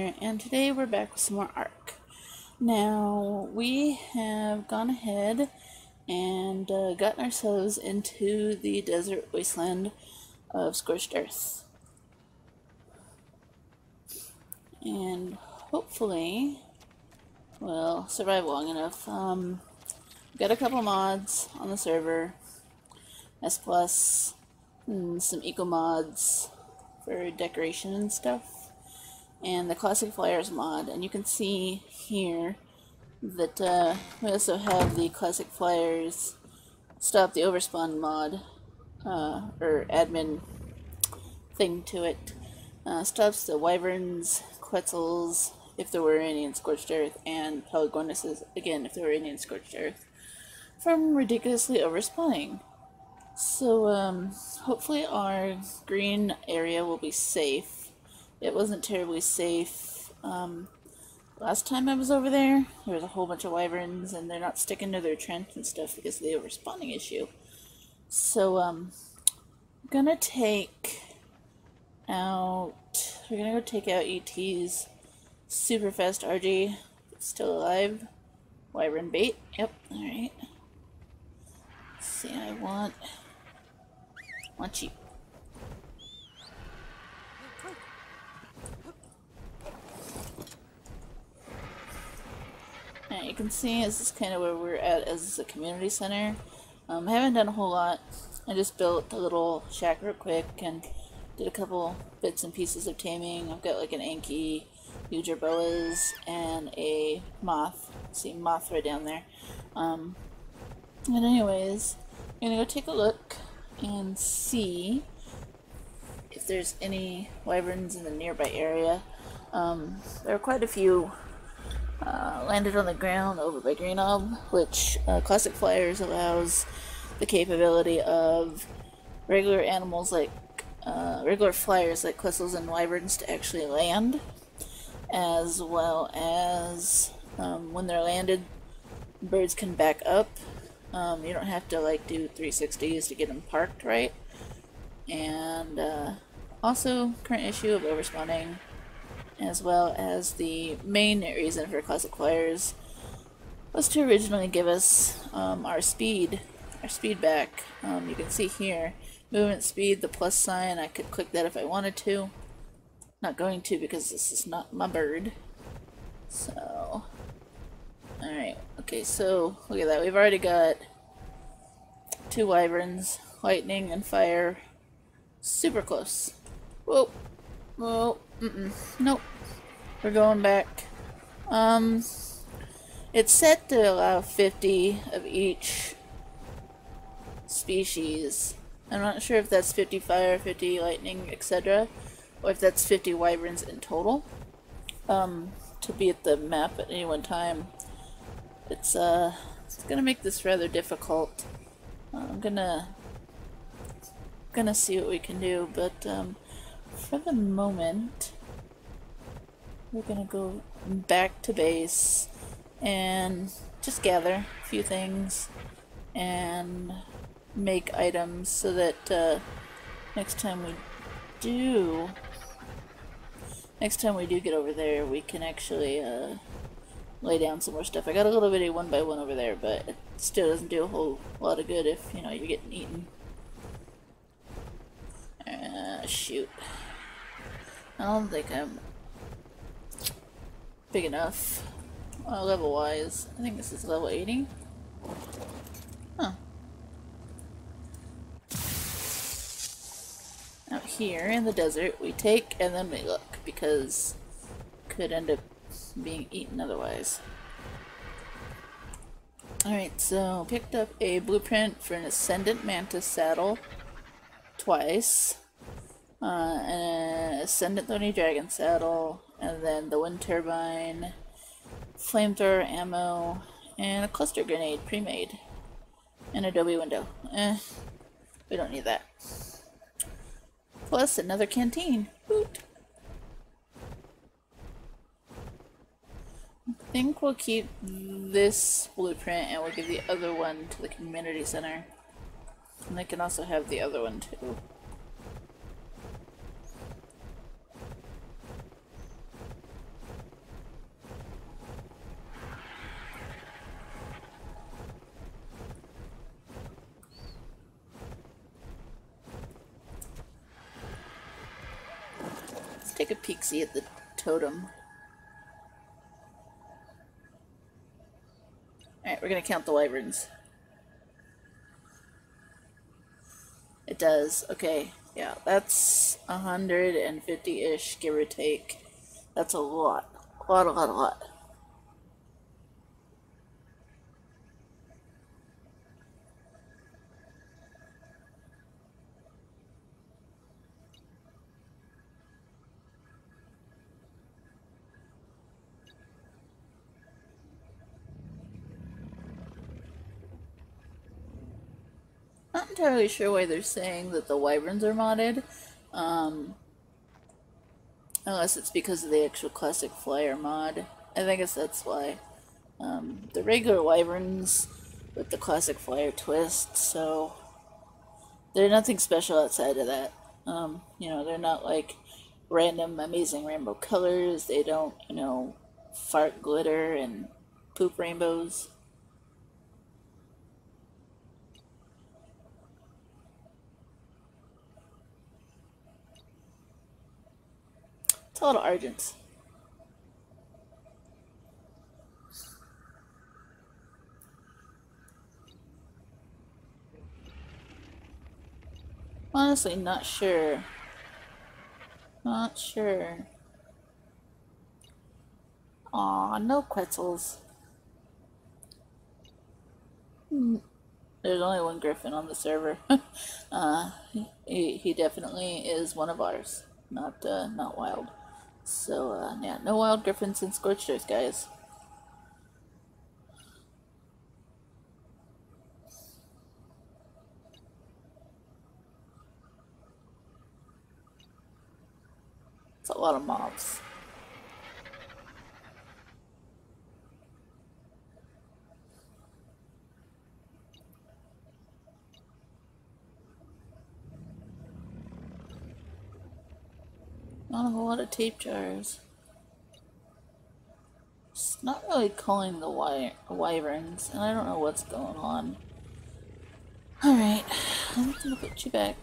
and today we're back with some more ARK. Now, we have gone ahead and uh, gotten ourselves into the desert wasteland of Scorched Earth. And hopefully we'll survive long enough. Um, got a couple mods on the server, S+, plus, and some eco mods for decoration and stuff and the Classic Flyers mod. And you can see here that uh, we also have the Classic Flyers Stop the Overspawn mod, uh, or admin thing to it. Uh, stops the Wyverns, Quetzals, if there were any in Scorched Earth, and Pelagornises, again, if there were any in Scorched Earth, from ridiculously overspawning. So, um, hopefully our green area will be safe it wasn't terribly safe. Um, last time I was over there, there was a whole bunch of wyverns, and they're not sticking to their trench and stuff because of the overspawning issue. So, um, I'm gonna take out, we're gonna go take out ET's super fast Argy, still alive. Wyvern bait, yep, alright. See, I want, want cheap. you can see this is kind of where we're at as a community center. Um, I haven't done a whole lot. I just built a little shack real quick and did a couple bits and pieces of taming. I've got like an Anki, huge boas, and a moth. See moth right down there. Um, and anyways, I'm gonna go take a look and see if there's any wyverns in the nearby area. Um, there are quite a few uh, landed on the ground over by Greenob, which uh, Classic Flyers allows the capability of regular animals like uh, regular flyers like Quetzals and Wyverns to actually land, as well as um, when they're landed, birds can back up. Um, you don't have to like do 360s to get them parked right. And uh, also, current issue of overspawning as well as the main reason for classic flyers was to originally give us um, our speed, our speed back. Um, you can see here, movement speed, the plus sign, I could click that if I wanted to. Not going to because this is not my bird. So, alright, okay, so look at that, we've already got two wyverns, lightning and fire, super close. Whoa, whoa, Mm-mm. Nope. We're going back. Um, it's set to allow 50 of each species. I'm not sure if that's 50 fire, 50 lightning, etc. Or if that's 50 wyverns in total. Um, to be at the map at any one time. It's, uh, it's gonna make this rather difficult. Uh, I'm gonna, gonna see what we can do, but, um, for the moment, we're gonna go back to base and just gather a few things and make items so that uh, next time we do next time we do get over there we can actually uh, lay down some more stuff. I got a little bit of one by one over there but it still doesn't do a whole lot of good if you know you're getting eaten. Uh, shoot. I don't think I'm big enough. Uh, level wise. I think this is level 80. Huh. Out here in the desert, we take and then we look because could end up being eaten otherwise. Alright, so picked up a blueprint for an Ascendant Mantis saddle twice uh, an Ascendant Thorny Dragon saddle, and then the wind turbine, flamethrower ammo, and a cluster grenade pre-made. An adobe window. Eh, we don't need that. Plus another canteen. Hoot. I think we'll keep this blueprint and we'll give the other one to the community center. And they can also have the other one too. take a peek see at the totem. Alright, we're gonna count the wyverns. It does. Okay. Yeah, that's 150-ish, give or take. That's a lot. A lot, a lot, a lot. Entirely sure why they're saying that the wyverns are modded. Um, unless it's because of the actual classic flyer mod. I think guess that's why. Um, the regular wyverns with the classic flyer twist, so they're nothing special outside of that. Um, you know, they're not like random amazing rainbow colors. They don't, you know, fart glitter and poop rainbows. It's a lot of Argents. Honestly, not sure. Not sure. Aw, no Quetzals. Hmm. There's only one Griffin on the server. uh, he, he definitely is one of ours, not uh, not wild. So, uh, yeah, no wild griffins and scorchers, guys. It's a lot of mobs. Not a whole lot of tape jars. It's not really calling the wy wyverns, and I don't know what's going on. Alright, I'm gonna put you back.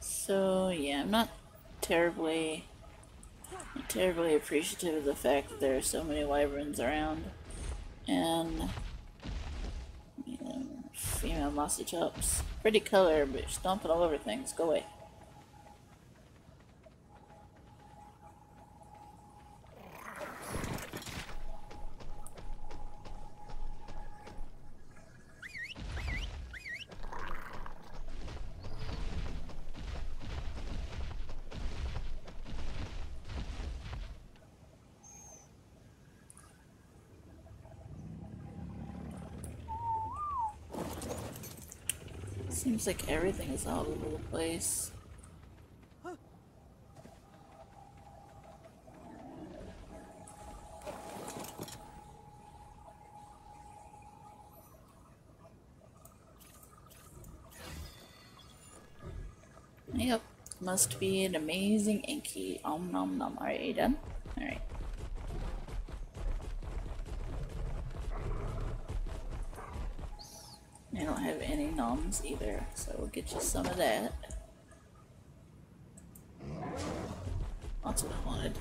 So, yeah, I'm not terribly, terribly appreciative of the fact that there are so many wyverns around. And female mossy chops. Pretty color, but stomping all over things. Go away. Seems like everything is all over the place. Yep, must be an amazing inky. Om nom nom. Alright, done? Alright. I don't have either, so we'll get you some of that. That's what I wanted.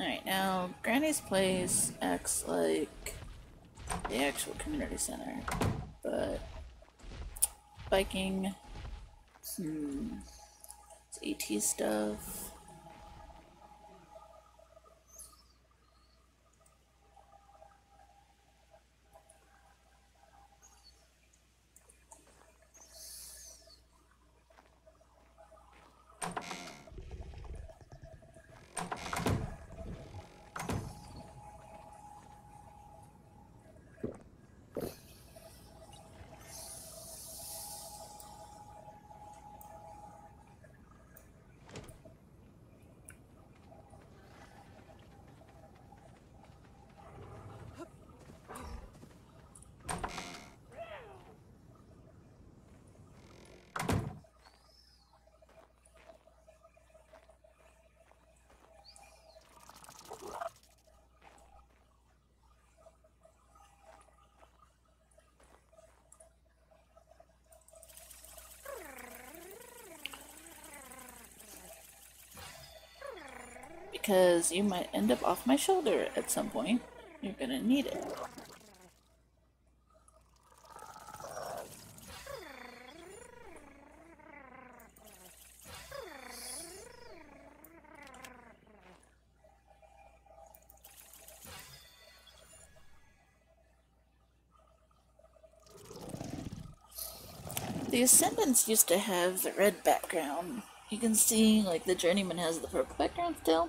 Alright, now Granny's place acts like the actual community center. But biking, hmm, it's AT stuff. Because you might end up off my shoulder at some point. You're gonna need it. The Ascendants used to have the red background. You can see, like, the Journeyman has the purple background still.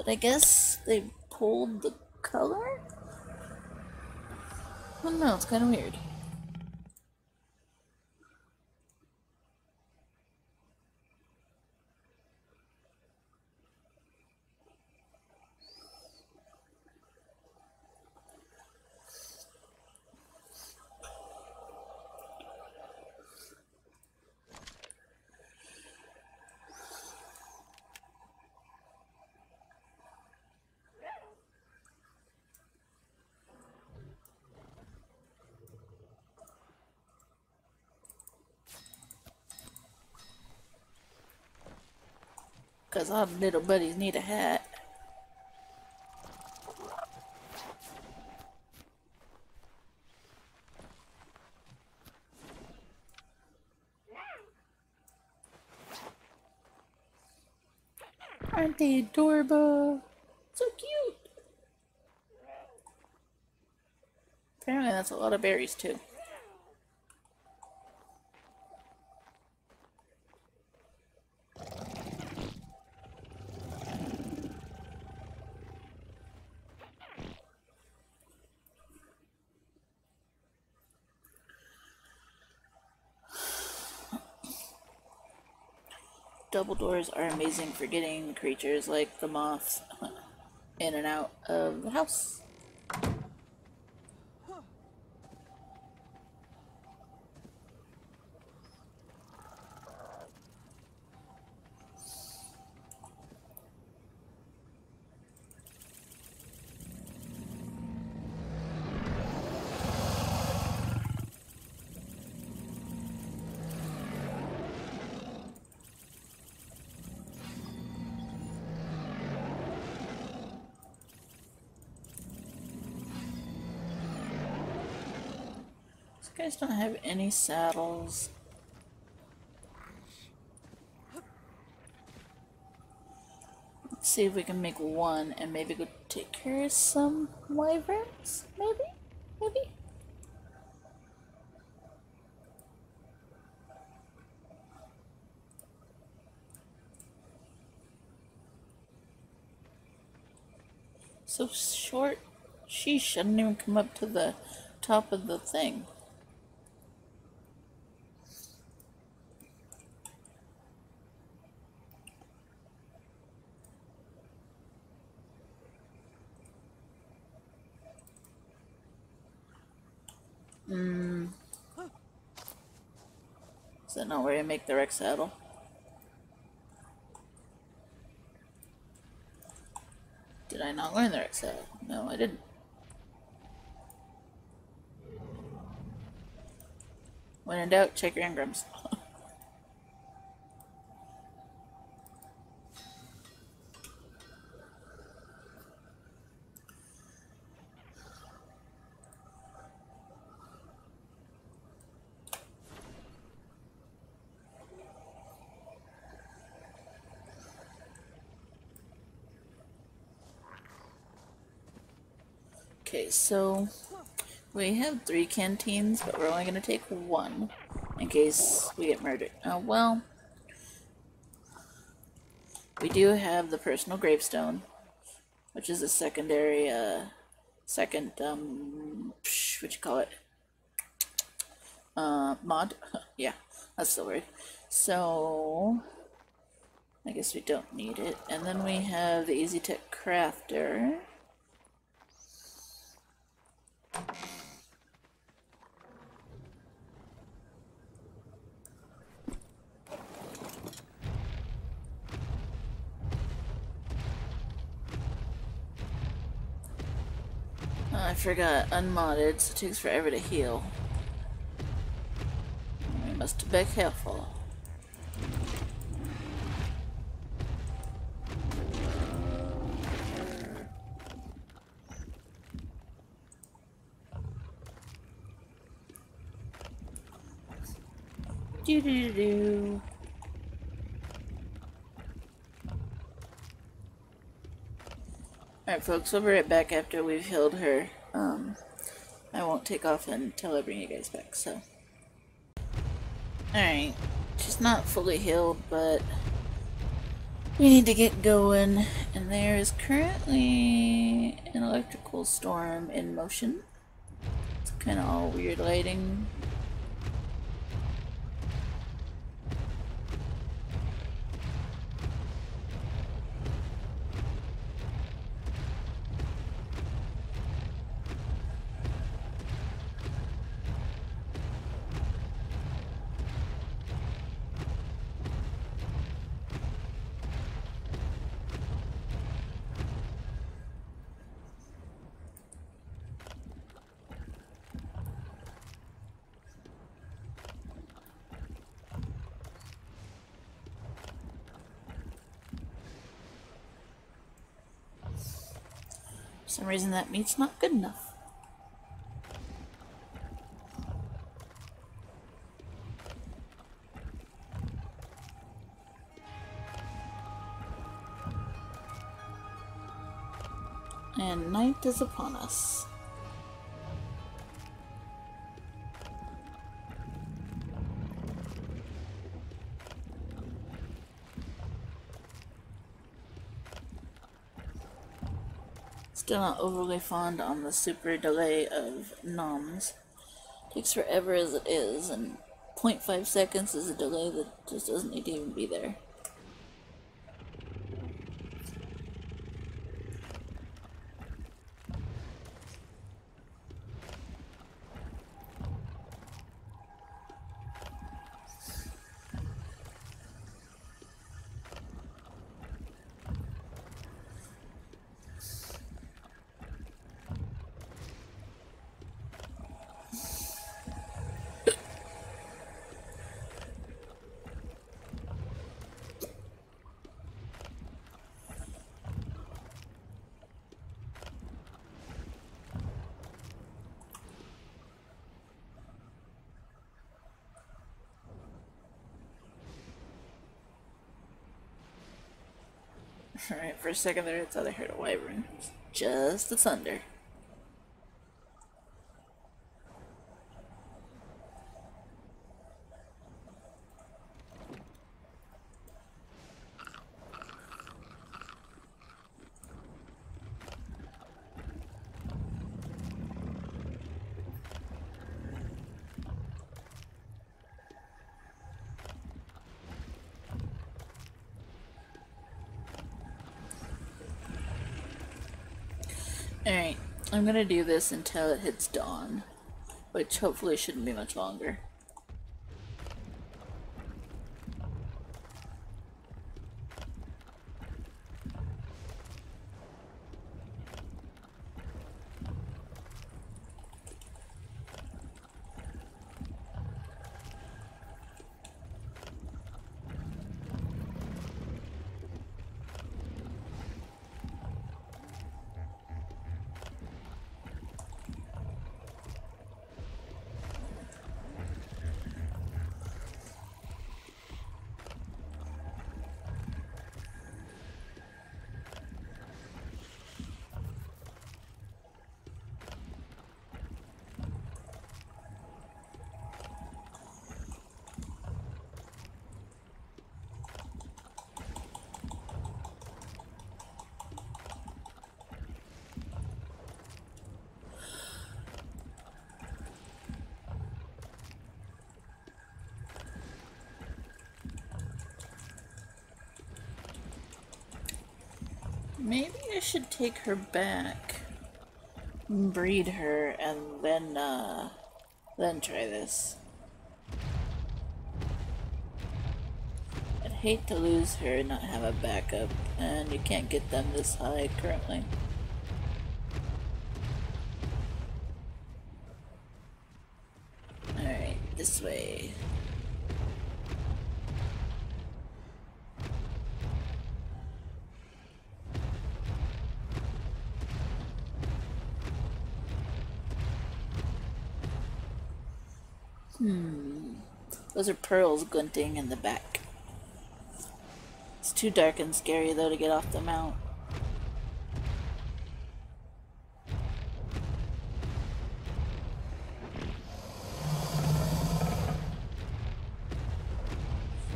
But I guess they pulled the color? I don't know, it's kind of weird. All the little buddies need a hat. Aren't they adorable? So cute! Apparently that's a lot of berries too. Double doors are amazing for getting creatures like the moths in and out of the house. Guys don't have any saddles. Let's see if we can make one and maybe go take care of some wyverns? Maybe? Maybe? So short, she shouldn't even come up to the top of the thing. Hmm. Is that not where you make the Rex saddle? Did I not learn the Rex saddle? No, I didn't. When in doubt, check your engrams. So we have three canteens, but we're only going to take one in case we get murdered. Uh, well, we do have the personal gravestone, which is a secondary, uh, second, um, what you call it? Uh, mod? yeah, that's the word. So, I guess we don't need it. And then we have the Easy Tech Crafter. forgot, unmodded, so it takes forever to heal. We must be careful. Do do do. Alright folks, we'll be right back after we've healed her. Um, I won't take off until I bring you guys back, so. Alright, she's not fully healed, but we need to get going. And there is currently an electrical storm in motion. It's kind of all weird lighting. Some reason that meat's not good enough. And night is upon us. I'm still not overly fond on the super delay of noms. Takes forever as it is, and 0.5 seconds is a delay that just doesn't need to even be there. Alright, for a second there I thought I heard a wyvern. Just the thunder. Alright, I'm gonna do this until it hits dawn, which hopefully shouldn't be much longer. Maybe I should take her back, breed her, and then, uh, then try this. I'd hate to lose her and not have a backup, and you can't get them this high currently. Alright, this way. Hmm. Those glinting in the back. It's too dark and scary though to get off the mount.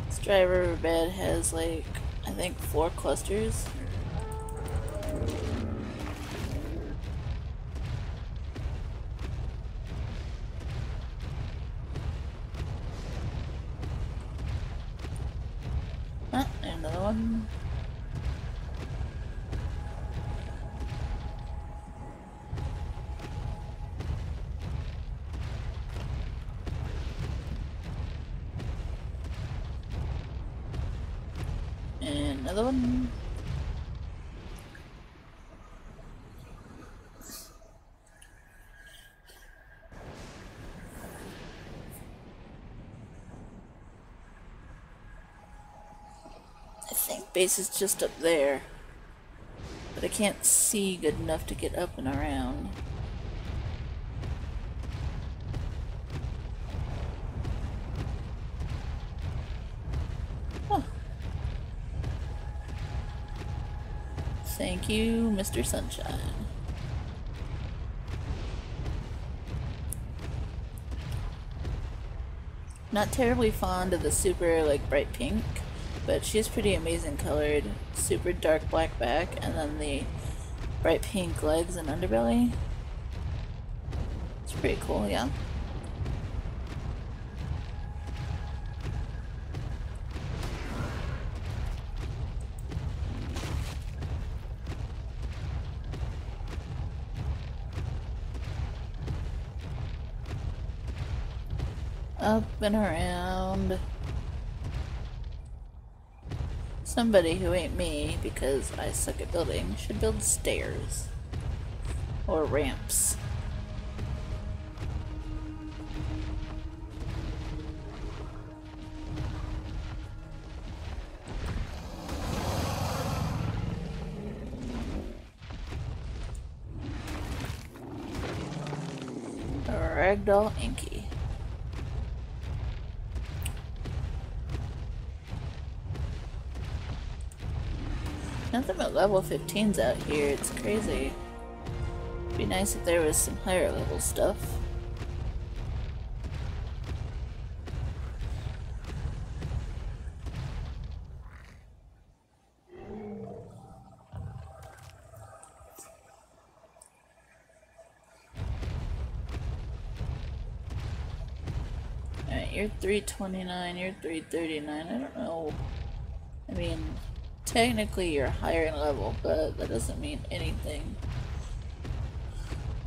This driver bed has like, I think four clusters. Another one. I think base is just up there. But I can't see good enough to get up and around. Thank you, Mr. Sunshine. Not terribly fond of the super like bright pink, but she's pretty amazing colored. Super dark black back and then the bright pink legs and underbelly. It's pretty cool, yeah. Up and around. Somebody who ain't me, because I suck at building, should build stairs. Or ramps. Ragdoll Inky. Level 15s out here, it's crazy. It'd be nice if there was some higher level stuff. Alright, you're 329, you're 339, I don't know. I mean, Technically you're higher in level, but that doesn't mean anything.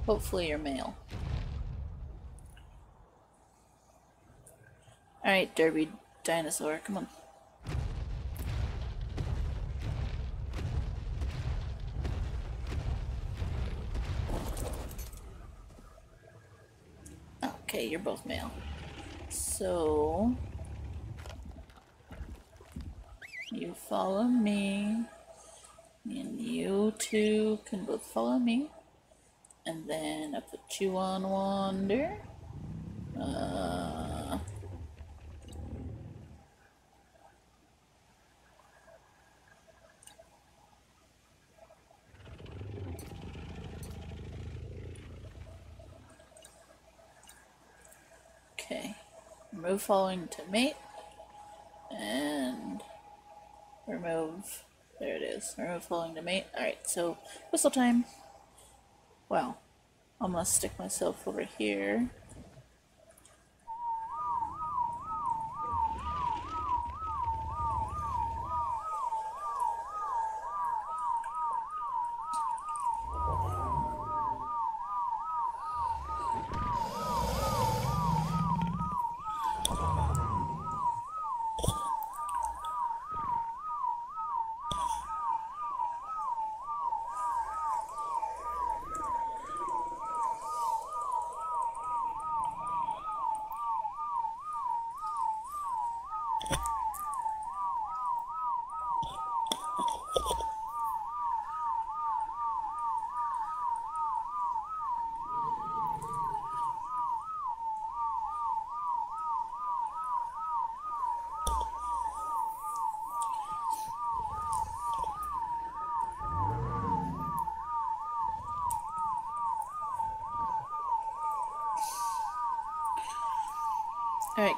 Hopefully you're male. Alright, Derby Dinosaur, come on. Okay, you're both male. So, You follow me. And you two can both follow me. And then I put you on wander. Uh, okay. Move following to mate. And remove, there it is, remove following to mate. Alright, so whistle time. Well, I'm gonna stick myself over here.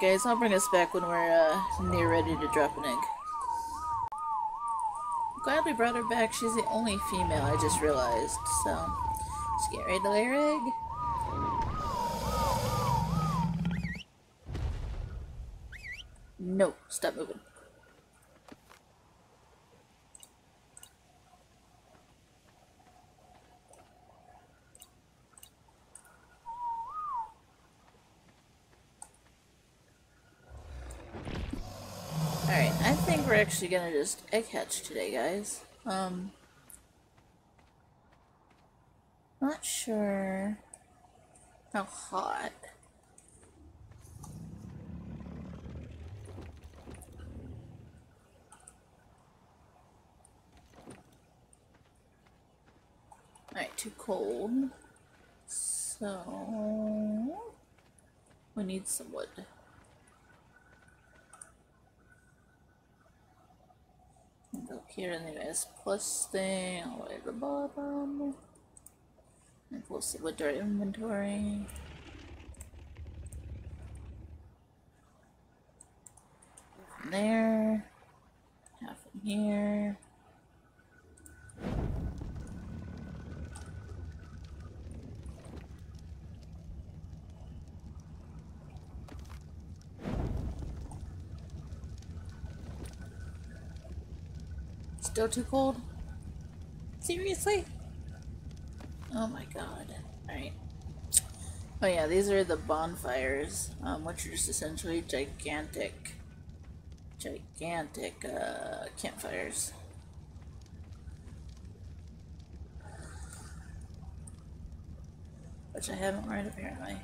Alright guys, I'll bring us back when we're uh, near ready to drop an egg. Glad we brought her back, she's the only female I just realized, so... Let's get ready to lay her egg. No, stop moving. Alright, I think we're actually gonna just egg hatch today, guys. Um, not sure how hot. Alright, too cold. So, we need some wood. Go here in the S plus thing, all the way to the bottom. And we'll see what our inventory. There, half in here. Still too cold? Seriously? Oh my god. Alright. Oh yeah, these are the bonfires, um, which are just essentially gigantic, gigantic uh, campfires. Which I haven't read apparently.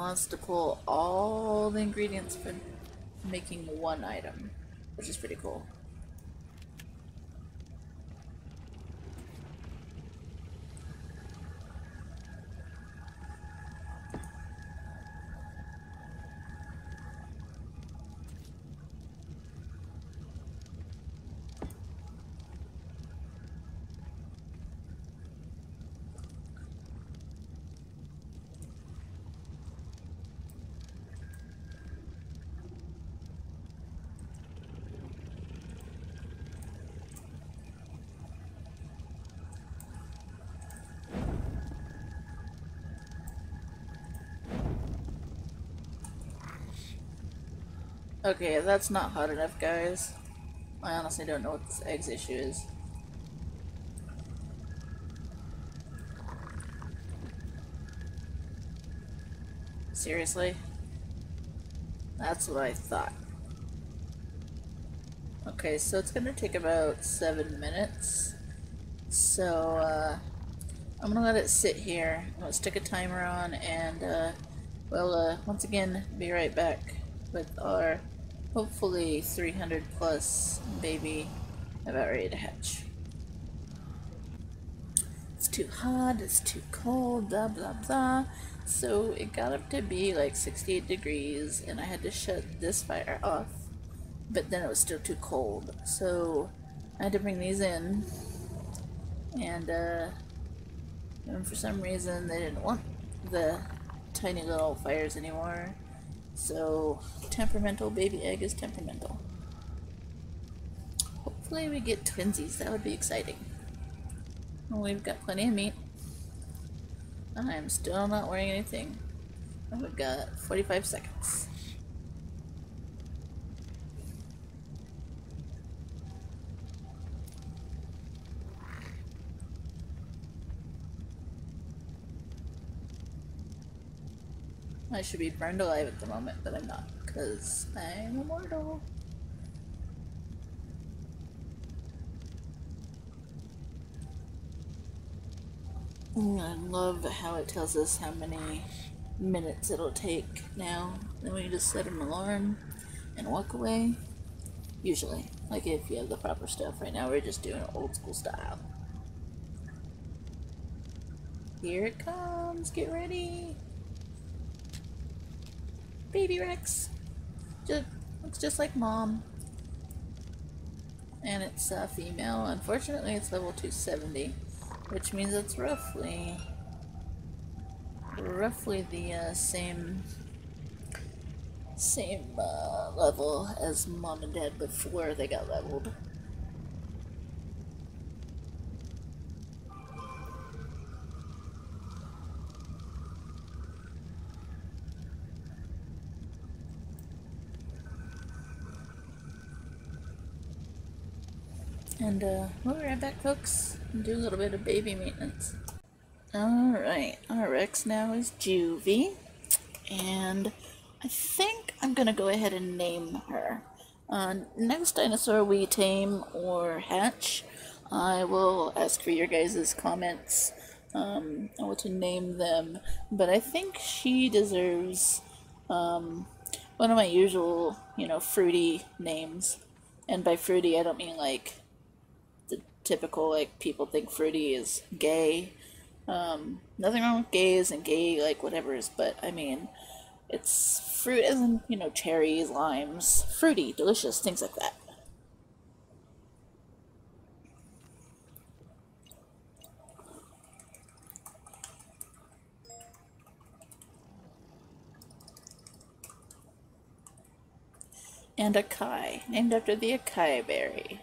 Wants to pull all the ingredients for making one item, which is pretty cool. Okay, that's not hot enough, guys. I honestly don't know what this eggs issue is. Seriously? That's what I thought. Okay, so it's gonna take about seven minutes. So, uh, I'm gonna let it sit here. I'm gonna stick a timer on and, uh, well, uh, once again, be right back with our hopefully 300 plus baby about ready to hatch. It's too hot, it's too cold, blah blah blah. So it got up to be like 68 degrees and I had to shut this fire off. But then it was still too cold. So I had to bring these in. And uh and for some reason they didn't want the tiny little fires anymore. So, temperamental baby egg is temperamental. Hopefully we get twinsies, that would be exciting. Well, we've got plenty of meat. I'm still not wearing anything. We've got 45 seconds. I should be burned alive at the moment, but I'm not, because I'm immortal. Mm, I love how it tells us how many minutes it'll take now. Then we just set an alarm and walk away. Usually. Like if you have the proper stuff. Right now we're just doing old school style. Here it comes. Get ready. Baby Rex. Just looks just like mom. And it's a female. Unfortunately, it's level 270, which means it's roughly roughly the uh, same same uh, level as mom and dad before they got leveled. And uh, we'll be right back, folks, and do a little bit of baby maintenance. Alright, our Rex now is Juvie, and I think I'm gonna go ahead and name her. Uh, next dinosaur we tame or hatch, I will ask for your guys' comments um, on what to name them, but I think she deserves um, one of my usual, you know, fruity names. And by fruity, I don't mean like typical like people think fruity is gay. Um, nothing wrong with gays and gay like whatever's, but I mean, it's fruit in you know cherries, limes, fruity, delicious, things like that. and acai, named after the acai berry.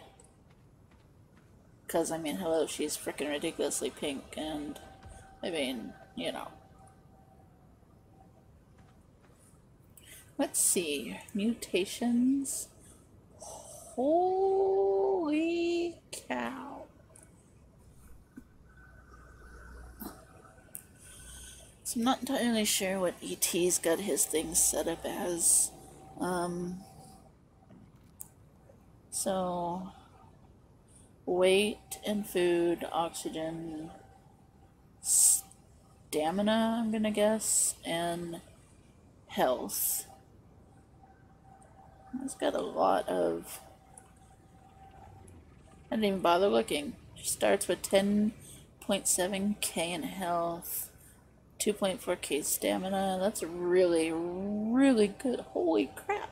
Because, I mean, hello, she's freaking ridiculously pink, and, I mean, you know. Let's see. Mutations. Holy cow. So I'm not entirely sure what ET's got his things set up as. Um, so weight and food, oxygen, stamina, I'm gonna guess, and health. It's got a lot of. I didn't even bother looking. She starts with 10.7k in health, 2.4k stamina. That's really, really good. Holy crap.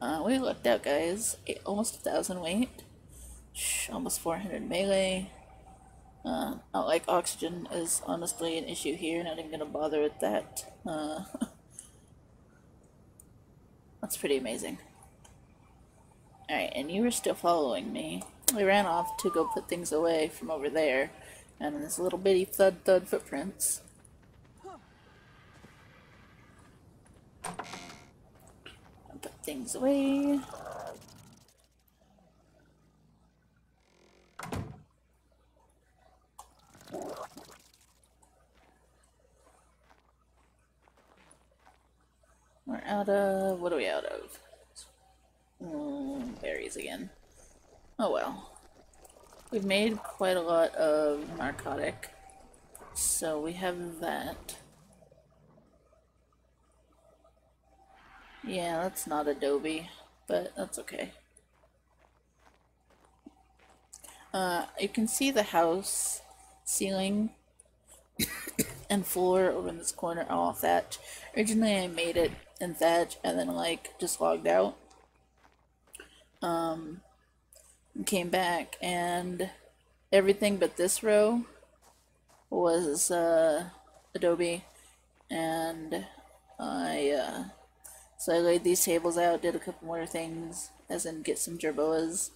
Uh, we looked out, guys. Almost a thousand weight almost 400 melee. Uh, not like oxygen is honestly an issue here, not even gonna bother with that. Uh, that's pretty amazing. Alright, and you were still following me. We ran off to go put things away from over there, and this little bitty thud thud footprints. Put things away. We're out of... what are we out of? Mm, berries again. Oh well. We've made quite a lot of narcotic. So we have that. Yeah, that's not adobe, but that's okay. Uh, you can see the house ceiling and floor over in this corner all thatch. Originally I made it in thatch and then like just logged out. Um, came back and everything but this row was uh, Adobe and I uh, so I laid these tables out, did a couple more things, as in get some jerboas,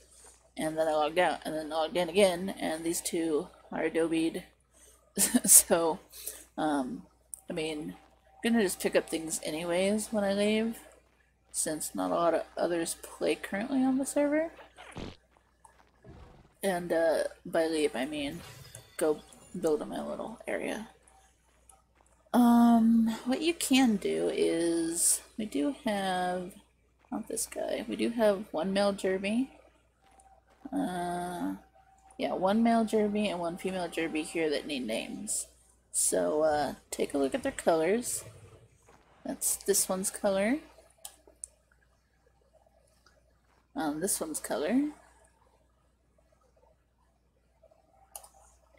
and then I logged out, and then logged in again, and these two are Adobe'd. so, um, I mean, I'm gonna just pick up things anyways when I leave, since not a lot of others play currently on the server. And uh, by leave, I mean go build in my little area. Um, what you can do is, we do have, not this guy, we do have one male Jerby. Uh, yeah, one male Jerby and one female Jerby here that need names. So uh, take a look at their colors. That's this one's color. Um, this one's color.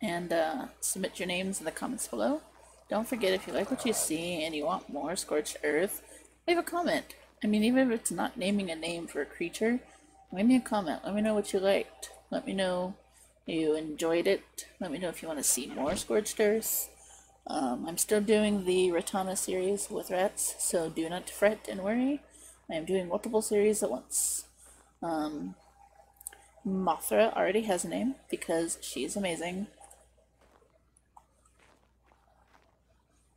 and uh, submit your names in the comments below. Don't forget if you like what you see and you want more Scorched Earth, leave a comment. I mean, even if it's not naming a name for a creature, leave me a comment. Let me know what you liked. Let me know you enjoyed it. Let me know if you want to see more Scorched Earth. Um, I'm still doing the Ratana series with rats, so do not fret and worry. I am doing multiple series at once. Um, Mothra already has a name because she's amazing.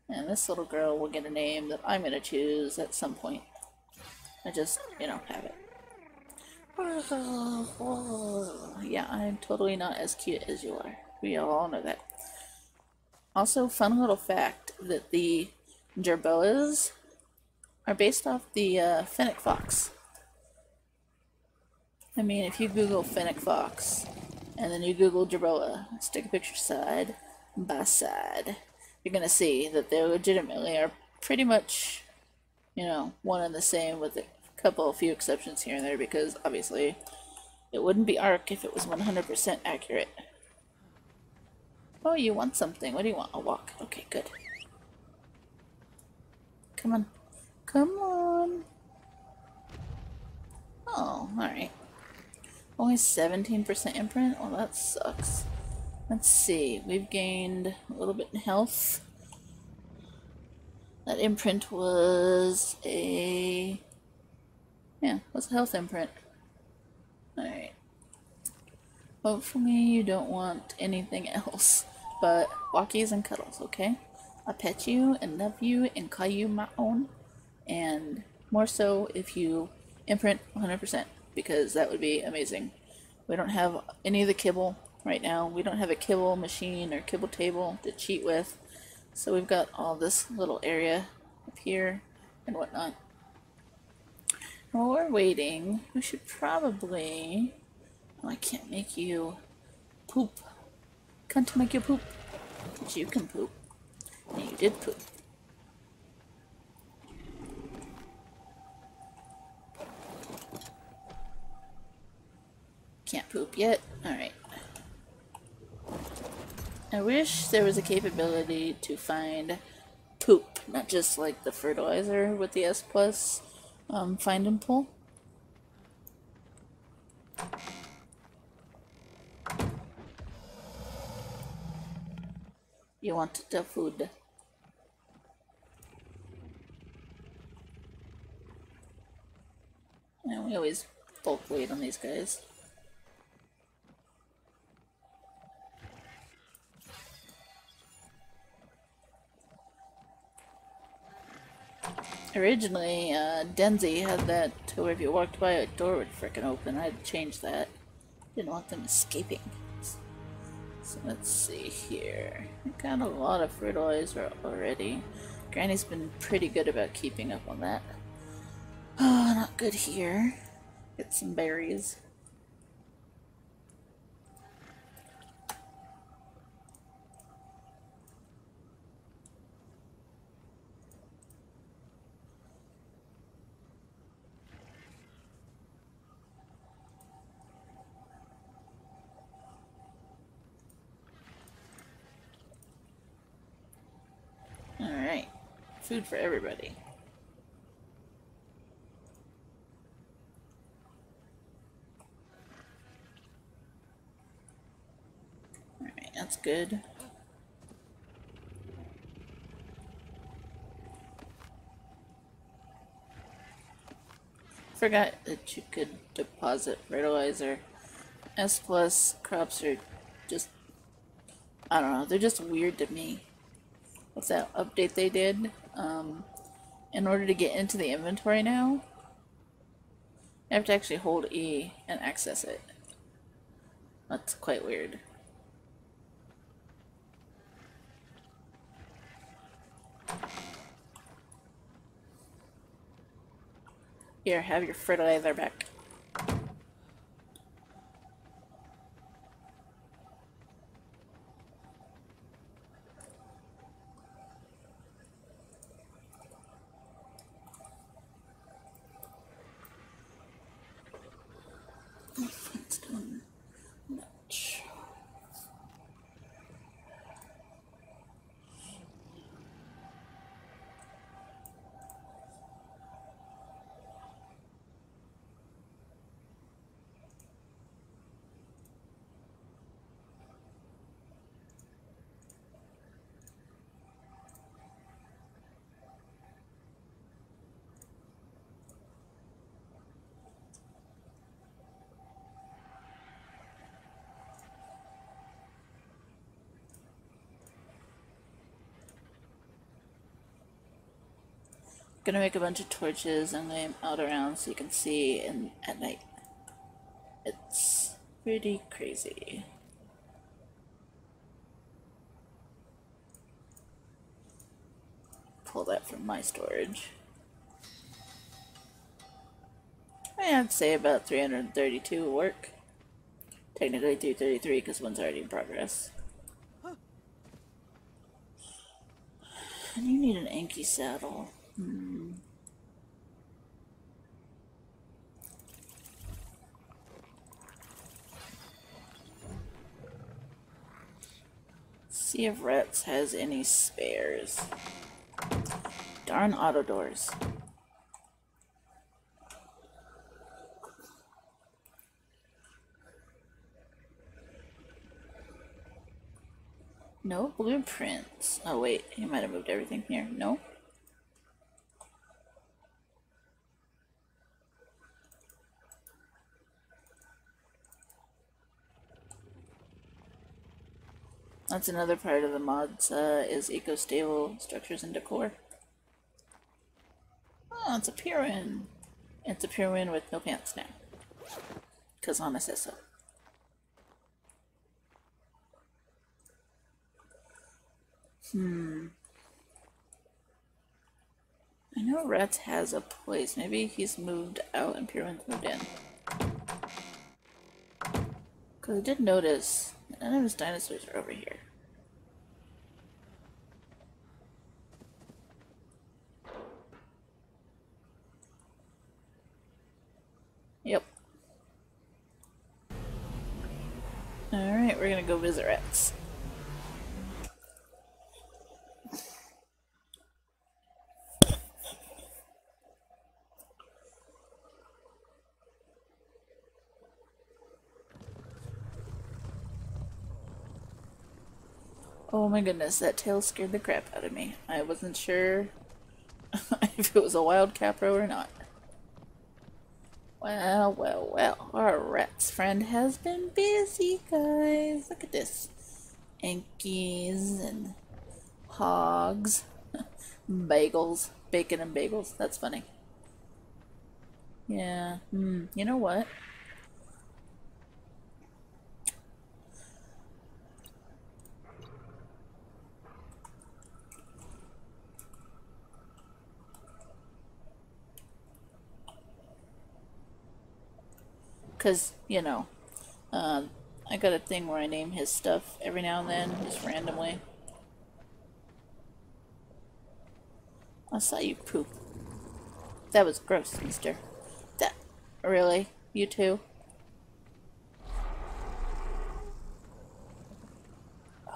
And this little girl will get a name that I'm going to choose at some point. I just, you know, have it. Yeah, I'm totally not as cute as you are. We all know that. Also, fun little fact that the Jerboas are based off the uh, Fennec Fox. I mean, if you Google Fennec Fox, and then you Google Jerboa, stick a picture side by side, you're gonna see that they legitimately are pretty much, you know, one and the same with a couple, few exceptions here and there, because obviously it wouldn't be ARK if it was 100% accurate. Oh, you want something. What do you want? A walk. Okay, good. Come on. Come on. Oh, alright. Only 17% imprint? Well, that sucks. Let's see. We've gained a little bit in health. That imprint was a... Yeah, what's a health imprint? Alright. Hopefully you don't want anything else but walkies and cuddles, okay? I'll pet you and love you and call you my own. And more so if you imprint 100% because that would be amazing. We don't have any of the kibble right now. We don't have a kibble machine or kibble table to cheat with. So we've got all this little area up here and whatnot. While we're waiting, we should probably... I can't make you poop. Can't make you poop. But you can poop. And you did poop. Can't poop yet? Alright. I wish there was a capability to find poop, not just like the fertilizer with the S plus um, find and pull. You want the food. And we always bulk weight on these guys. Originally, uh, Denzi had that to where if you walked by, a door would frickin' open. I had to change that. Didn't want them escaping. So let's see here. I got a lot of fertilizer already. Granny's been pretty good about keeping up on that. Oh, not good here. Get some berries. Food for everybody. Alright, that's good. Forgot that you could deposit fertilizer. S plus crops are just, I don't know, they're just weird to me. What's that update they did? um, in order to get into the inventory now, you have to actually hold E and access it. That's quite weird. Here, have your fertilizer back. Gonna make a bunch of torches and lay them out around so you can see in at night. It's pretty crazy. Pull that from my storage. I'd say about 332 will work. Technically 333 because one's already in progress. And you need an Anki saddle. Hmm. See if Rats has any spares. Darn auto doors. No blueprints. Oh wait, he might have moved everything here. No? That's another part of the mods, uh, is eco-stable structures and decor. Oh, it's a Pirwin. It's a Pirwin with no pants now. Because Anna says so. Hmm. I know Rats has a place. Maybe he's moved out and Pirwin's moved in. Because I did notice none of his dinosaurs are over here. Yep. Alright, we're gonna go visit Rats. Oh my goodness, that tail scared the crap out of me. I wasn't sure if it was a wild capro or not. Well, well, well, our rat's friend has been busy, guys. Look at this. Ankies and hogs, bagels, bacon and bagels. That's funny. Yeah, hmm, you know what? Because you know um, I got a thing where I name his stuff every now and then just randomly. I saw you poop. That was gross mister. That really? You too?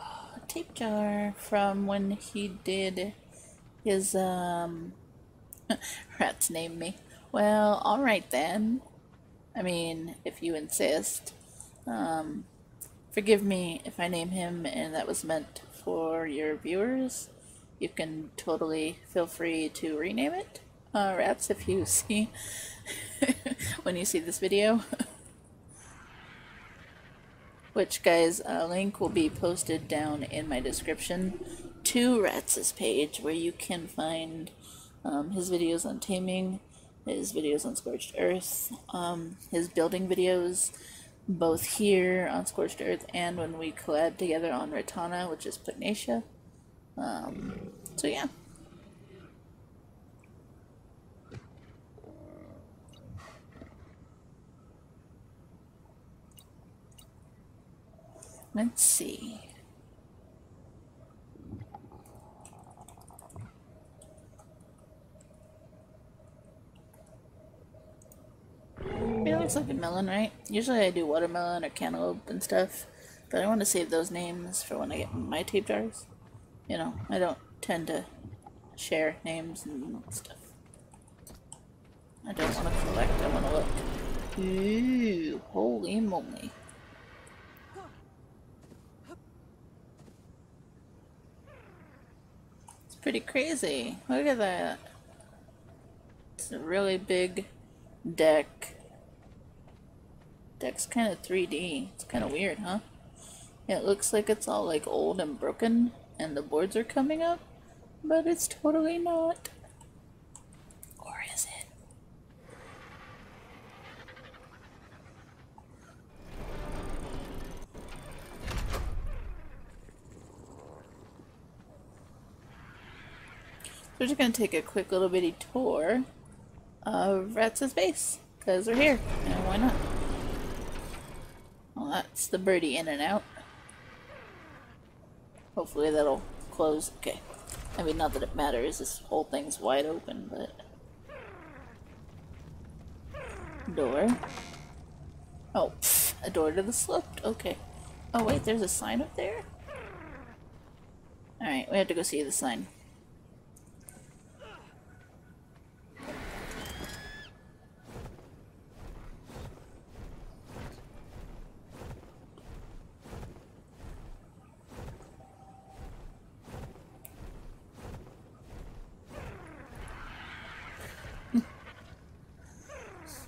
Tapejara from when he did his um rats name me. Well alright then I mean, if you insist. Um, forgive me if I name him and that was meant for your viewers. You can totally feel free to rename it. Uh, rats if you see when you see this video. Which, guys, a link will be posted down in my description to Rats's page where you can find um, his videos on taming his videos on Scorched Earth, um, his building videos, both here on Scorched Earth and when we collab together on Ratana, which is Pugnacia. Um, so yeah. Let's see. It looks like a melon, right? Usually I do watermelon or cantaloupe and stuff, but I want to save those names for when I get my Tapejaras. You know, I don't tend to share names and stuff. I don't want to collect, I want to look. Ooh, holy moly. It's pretty crazy. Look at that. It's a really big deck. Deck's kind of 3D. It's kind of weird, huh? It looks like it's all like old and broken and the boards are coming up, but it's totally not. Where is it? We're just gonna take a quick little bitty tour of Rats' base, because we're here, and why not? That's the birdie in and out. Hopefully that'll close. Okay. I mean, not that it matters, this whole thing's wide open, but... Door. Oh, pff, a door to the slope. Okay. Oh wait, there's a sign up there? Alright, we have to go see the sign.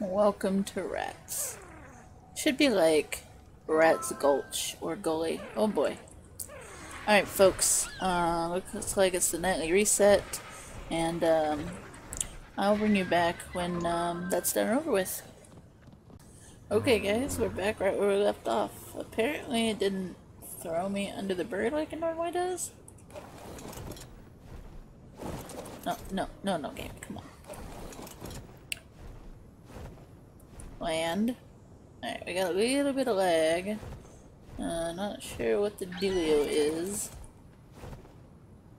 Welcome to Rats. Should be like Rats Gulch or Gully. Oh boy. Alright folks, uh, looks like it's the nightly reset, and um, I'll bring you back when um, that's done over with. Okay guys, we're back right where we left off. Apparently it didn't throw me under the bird like it normally does. No, no, no, no game, come on. Land. Alright, we got a little bit of lag. Uh, not sure what the dealio is.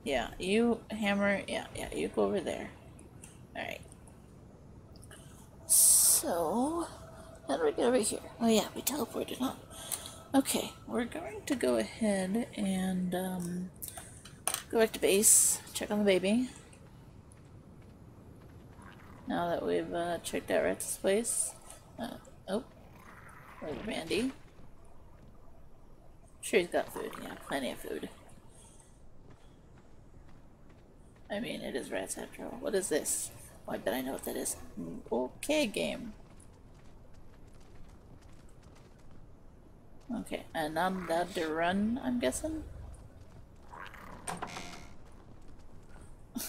Yeah, you hammer, yeah, yeah, you go over there. Alright. So, how do we get over here? Oh yeah, we teleported, huh? Okay, we're going to go ahead and um, go back to base, check on the baby. Now that we've uh, checked out Rat's place. Uh, oh. Where's Randy? Sure he's got food. Yeah, plenty of food. I mean, it is rats after all. What is this? Oh, I bet I know what that is. Okay, game. Okay, and I'm allowed to run, I'm guessing?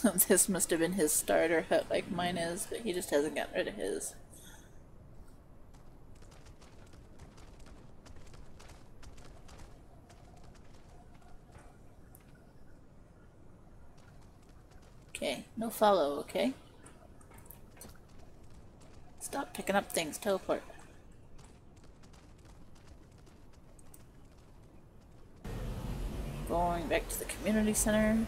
this must have been his starter hut like mine is, but he just hasn't gotten rid of his. Okay, no follow, okay? Stop picking up things, teleport. Going back to the community center.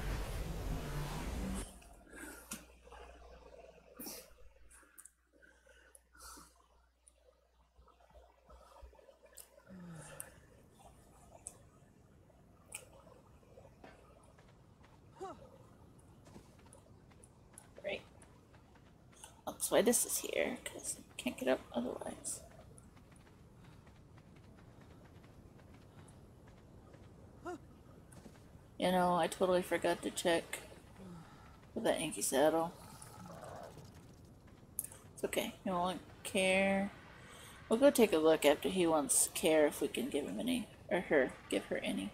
That's why this is here, because I can't get up otherwise. You know, I totally forgot to check with that Yankee saddle. It's okay. He won't care. We'll go take a look after he wants care if we can give him any. Or her. Give her any.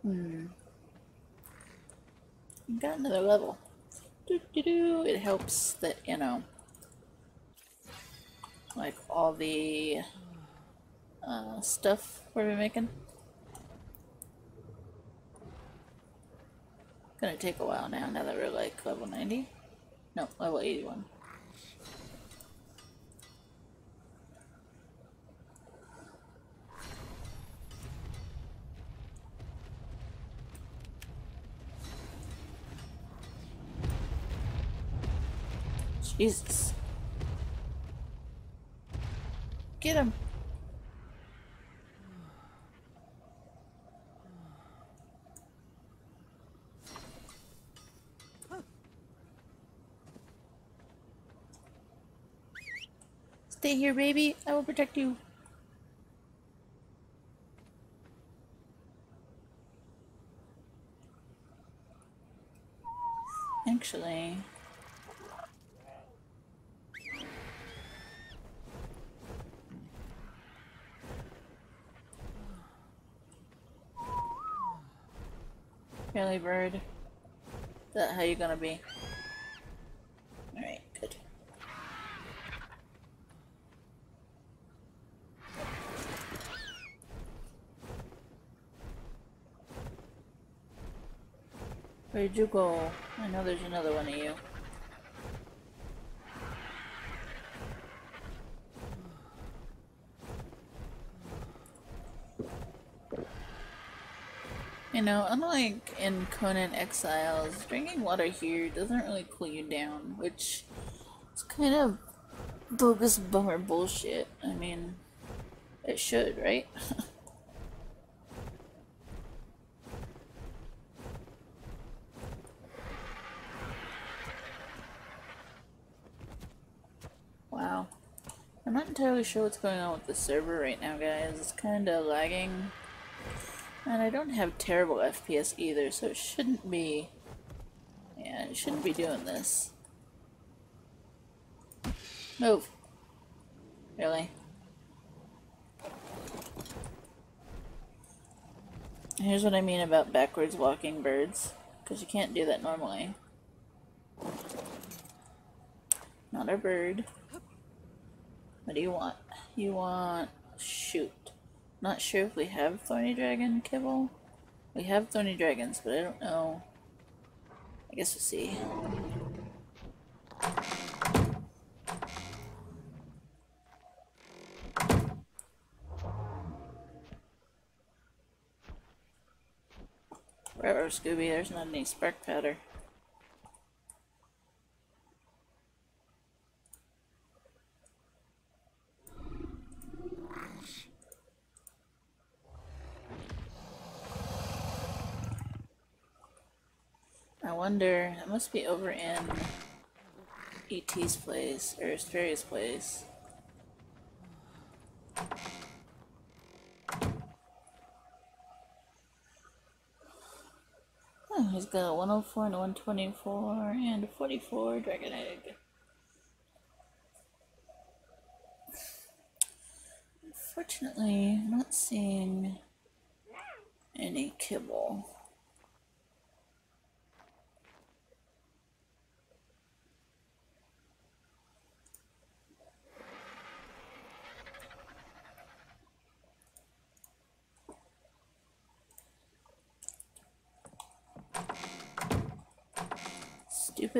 Hmm got another level. Doo -doo -doo. It helps that, you know, like all the uh, stuff we're making. Gonna take a while now, now that we're like level 90. No, level 81. Jesus. Get him. Stay here, baby. I will protect you. Actually... Really, bird? Is that how you gonna be? Alright, good. Where'd you go? I know there's another one of you. You know, unlike in Conan Exiles, drinking water here doesn't really cool you down, which is kind of bogus bummer bullshit. I mean, it should, right? wow. I'm not entirely sure what's going on with the server right now, guys. It's kind of lagging. And I don't have terrible FPS either, so it shouldn't be... Yeah, it shouldn't be doing this. Move. Really? Here's what I mean about backwards walking birds. Because you can't do that normally. Not a bird. What do you want? You want... Shoot. Not sure if we have Thorny Dragon kibble. We have Thorny Dragons, but I don't know. I guess we'll see. Scooby, there's not any spark powder. Wonder, it must be over in ET's place, or Asteria's place. Oh, he's got a 104 and a 124 and a 44 dragon egg. Unfortunately, I'm not seeing any kibble.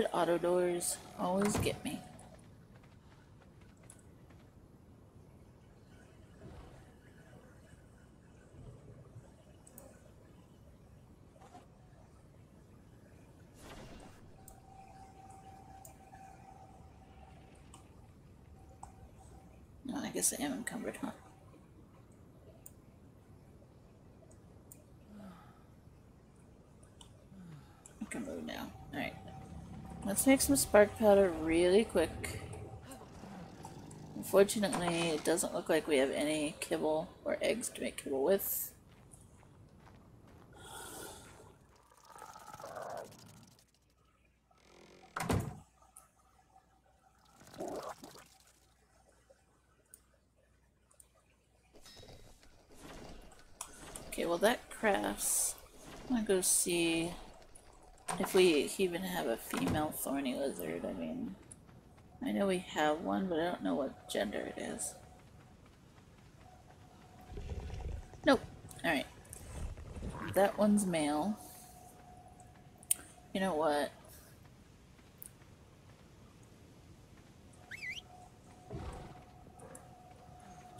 Stupid auto doors always get me. I guess I am encumbered, huh? I can move now. Alright. Let's make some spark powder really quick. Unfortunately, it doesn't look like we have any kibble or eggs to make kibble with. Okay, well that crafts. I'm gonna go see if we even have a female thorny lizard, I mean, I know we have one, but I don't know what gender it is. Nope. Alright. That one's male. You know what?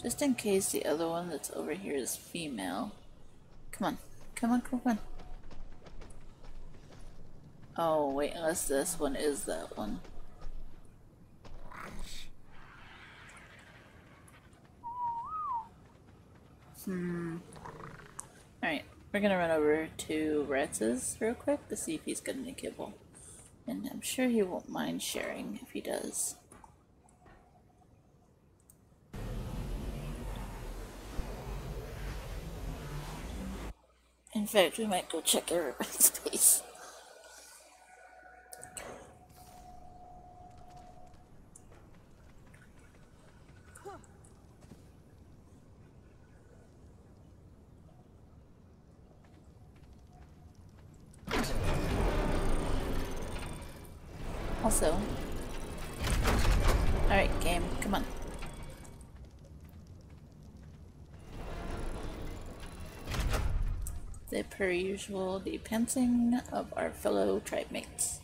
Just in case the other one that's over here is female. Come on. Come on, come on. Oh, wait, unless this one is that one. Hmm. Alright, we're gonna run over to Ratz's real quick to see if he's got any kibble. And I'm sure he won't mind sharing if he does. In fact, we might go check everybody's base. Also, alright, game, come on. The per usual, the pantsing of our fellow tribe mates.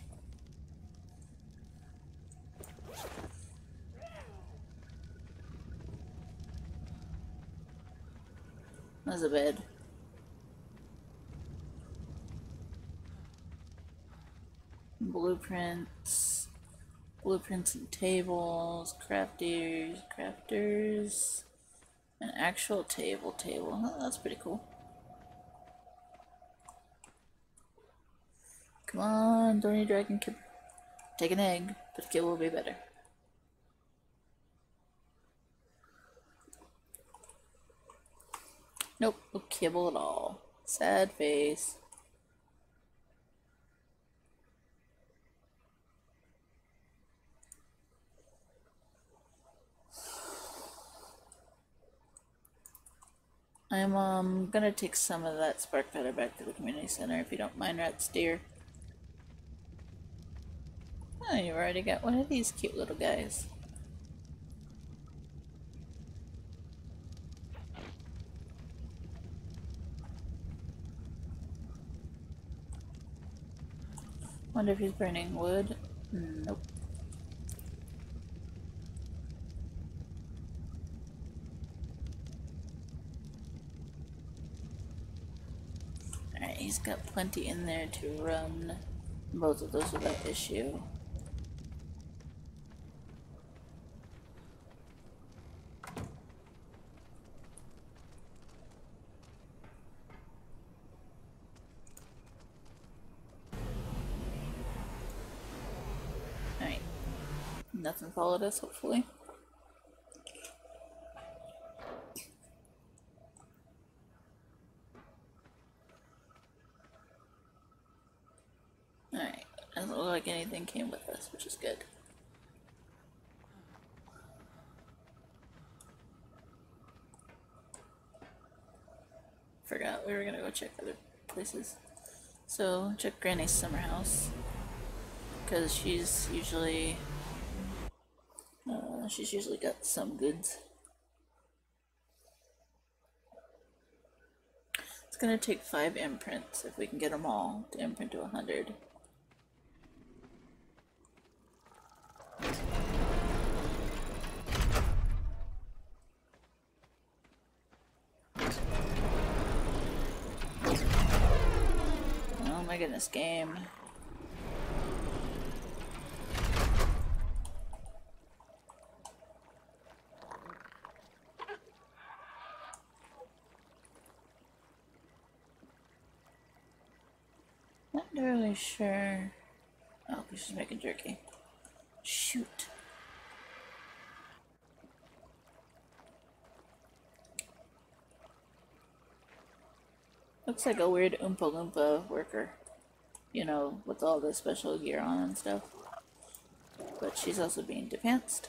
That's a bed. Blueprints, blueprints and tables, crafters, crafters, an actual table table. Oh, that's pretty cool. Come on, don't need dragon kib. Take an egg, but kill will be better. Nope, no kibble at all. Sad face. I'm um gonna take some of that spark powder back to the community center if you don't mind, rats Steer. Oh, you've already got one of these cute little guys. Wonder if he's burning wood. Nope. Alright, he's got plenty in there to run both of those without issue. Alright. Nothing followed us, hopefully. Alright, doesn't look like anything came with us, which is good. Forgot we were gonna go check other places. So, check Granny's summer house. Because she's usually. Uh, she's usually got some goods. It's gonna take five imprints if we can get them all to imprint to 100. Oh my goodness, game. Not really sure. Oh, she's making jerky. Shoot. Looks like a weird Oompa Loompa worker. You know, with all the special gear on and stuff. But she's also being depanced.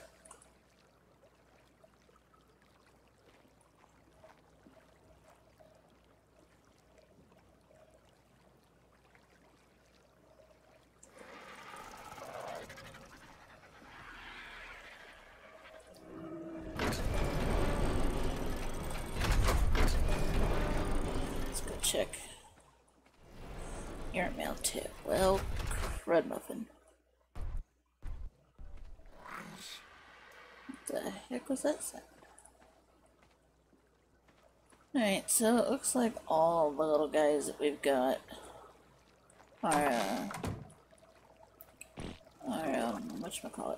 Let's go check. Your mail tip. Well, crud muffin. What the heck was that? Alright, so it looks like all the little guys that we've got are, uh, are, um, whatchamacallit?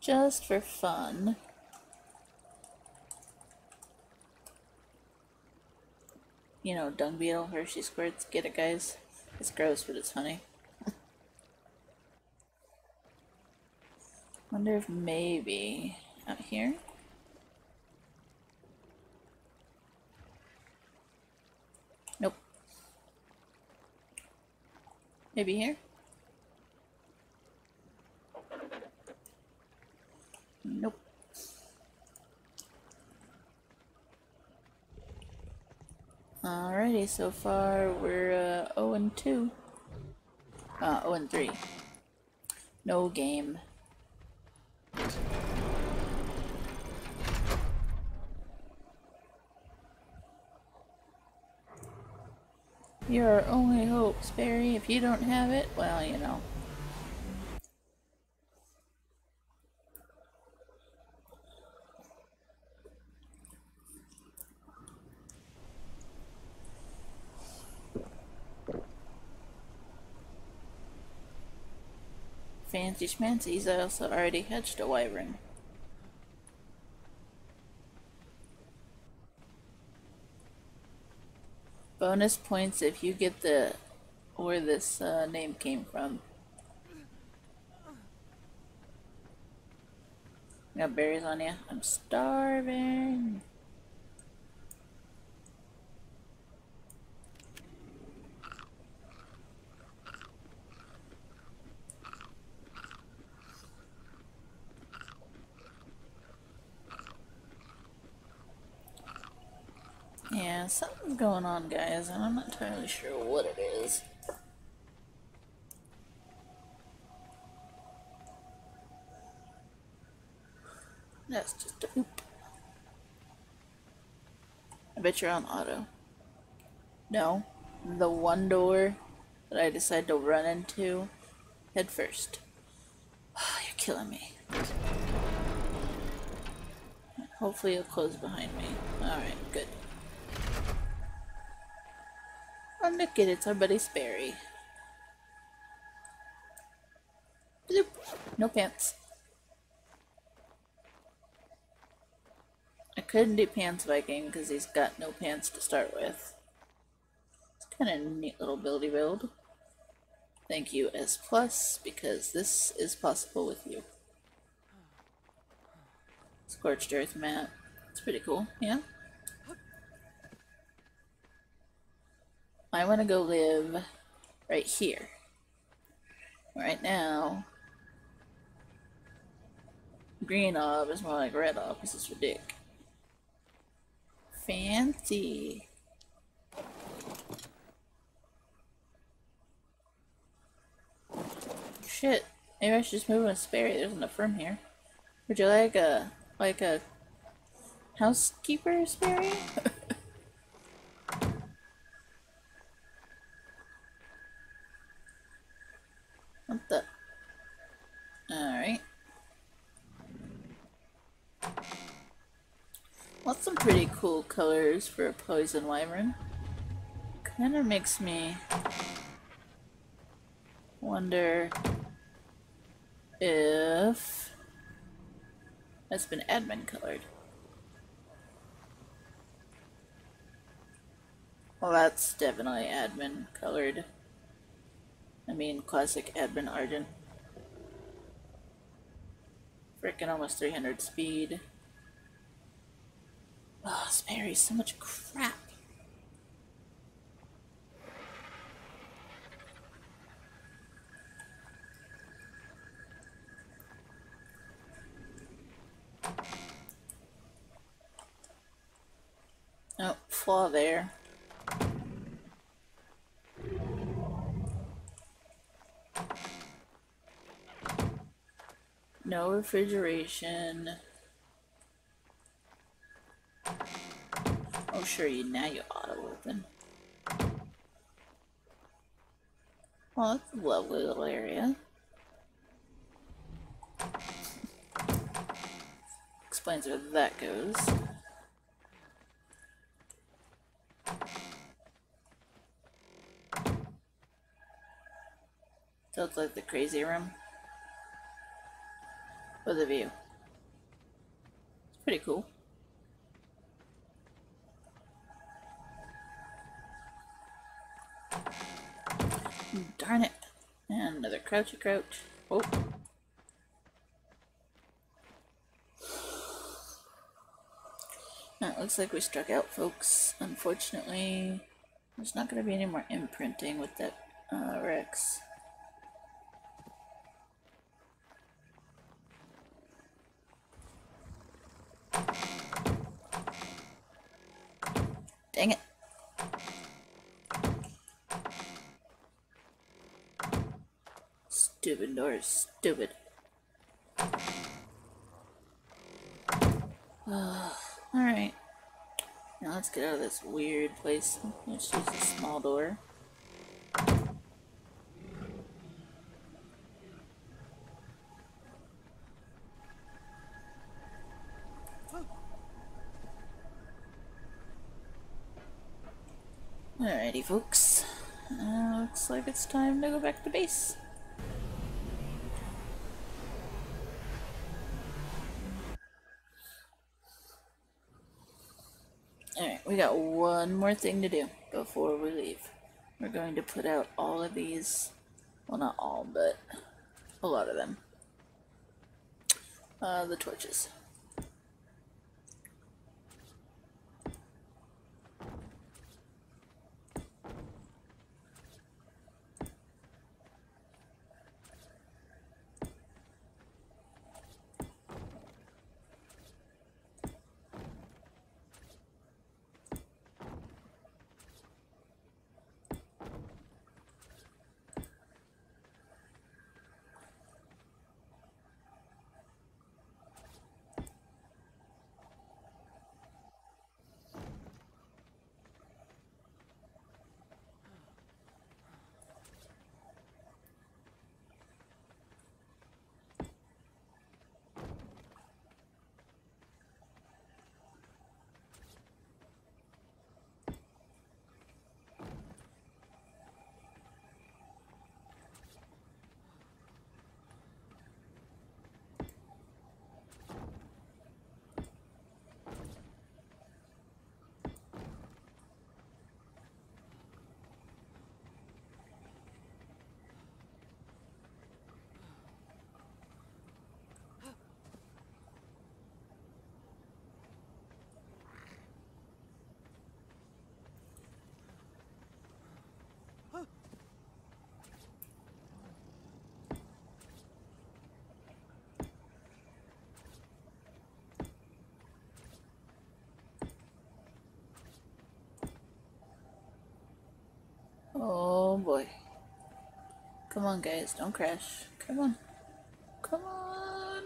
Just for fun. You know, dung beetle, Hershey squirts. Get it, guys? It's gross, but it's funny. Wonder if maybe out here. Nope. Maybe here? Nope. Alrighty, so far we're uh, 0 and 2. Uh, 0 and 3. No game. Your only hope, Sperry. If you don't have it, well, you know. Fancy schmancies, I also already hatched a wyvern. Bonus points if you get the where this uh, name came from. Got berries on you. I'm starving. Yeah, something's going on, guys, and I'm not entirely sure what it is. That's just a oop. I bet you're on auto. No, the one door that I decide to run into head first. Oh, you're killing me. Hopefully it'll close behind me. Alright, good. Look at it, buddy Sperry. Bloop. No pants. I couldn't do Pants Viking because he's got no pants to start with. It's kind of a neat little buildy build. Thank you, S Plus, because this is possible with you. Scorched Earth map. It's pretty cool, yeah? I want to go live right here. Right now, green ob is more like red ob because it's ridiculous. Fancy. Shit. Maybe I should just move on a Sperry. There's enough room here. Would you like a like a housekeeper Sperry? What the? Alright. Well, some pretty cool colors for a poison wyvern. Kinda makes me wonder if that's been admin colored. Well, that's definitely admin colored. I mean, classic admin Argent. Freaking almost 300 speed. Oh, Sperry, so much crap. Oh, flaw there. No refrigeration. Sure, you now you auto open. Well, that's a lovely little area. Explains where that goes. So it's like the crazy room with a view. It's pretty cool. Darn it. And another crouchy crouch. Oh. That looks like we struck out, folks. Unfortunately, there's not going to be any more imprinting with that uh, Rex. Dang it. Stupid. Alright. Now let's get out of this weird place. Let's use a small door. Alrighty, folks. Uh, looks like it's time to go back to base. Alright, got one more thing to do before we leave. We're going to put out all of these, well not all, but a lot of them. Uh, the torches. Oh boy. Come on, guys, don't crash. Come on. Come on.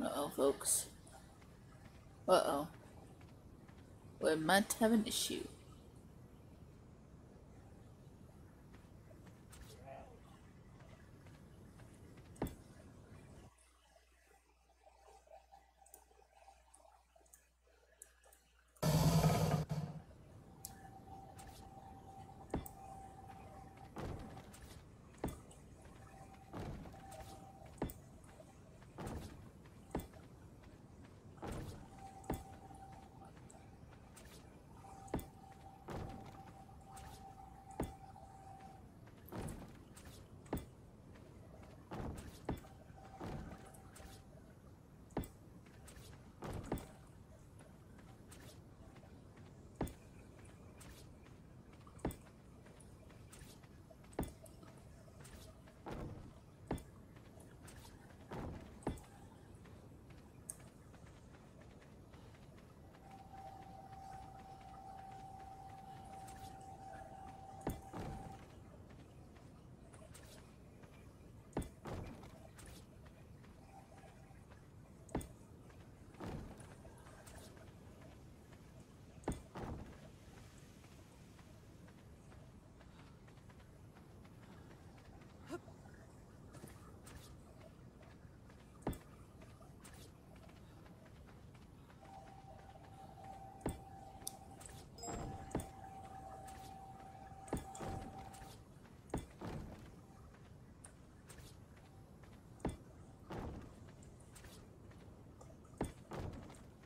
Uh oh, folks. Uh oh. We might have an issue.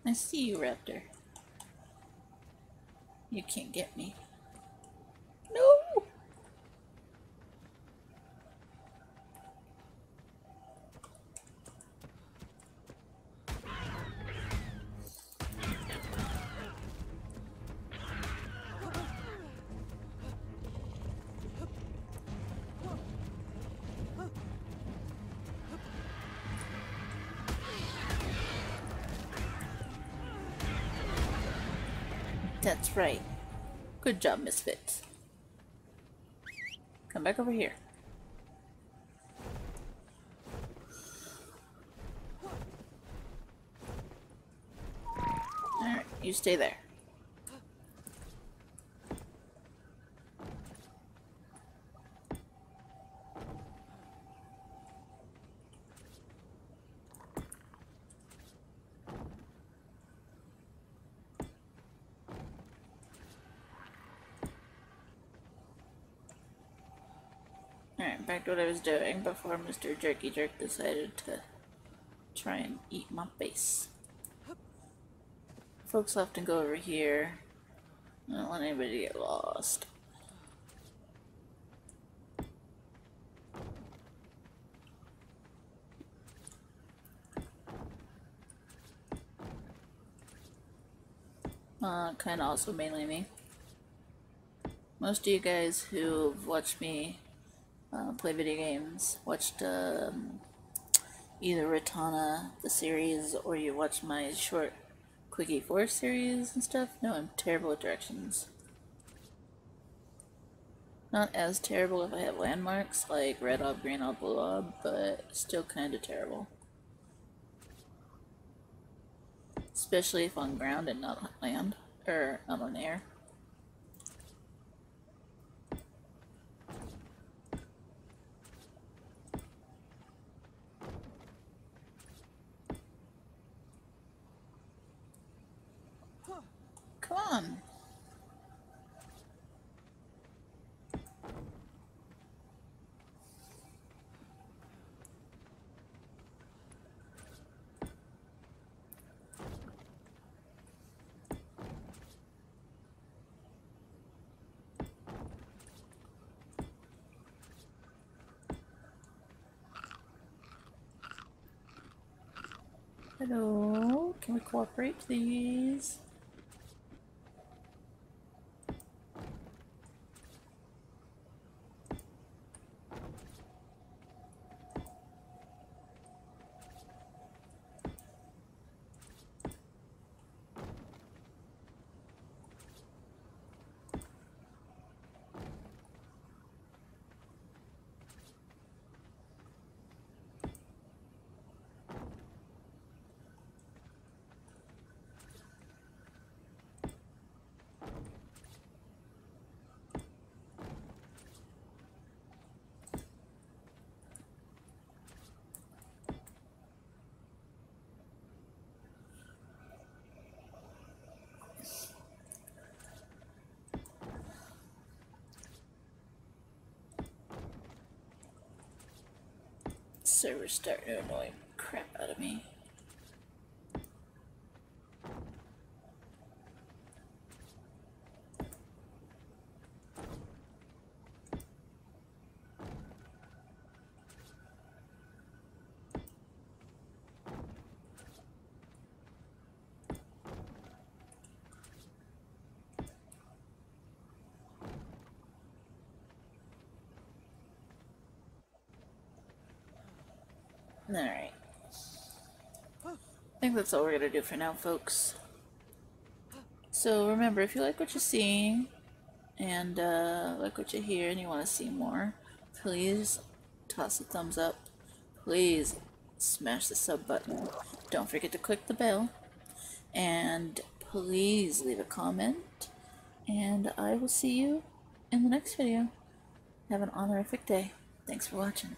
I see you, Raptor. You can't get me. Good job, Misfits. Come back over here. Alright, you stay there. What I was doing before Mr. Jerky Jerk decided to try and eat my base. Folks often go over here. I don't want anybody to get lost. Uh, kinda also mainly me. Most of you guys who've watched me uh, play video games, watched um, either Ratana, the series, or you watched my short Quickie 4 series and stuff. No, I'm terrible at directions. Not as terrible if I have landmarks, like red ob, green ob, blue ob, but still kinda terrible. Especially if on ground and not on land, or not on air. Come on. Hello, can we cooperate please? Server's starting to annoy crap out of me. Alright. I that's all we're gonna do for now, folks. So remember, if you like what you see, and uh, like what you hear, and you want to see more, please toss a thumbs up. Please smash the sub button. Don't forget to click the bell. And please leave a comment. And I will see you in the next video. Have an AWNAriffic day. Thanks for watching.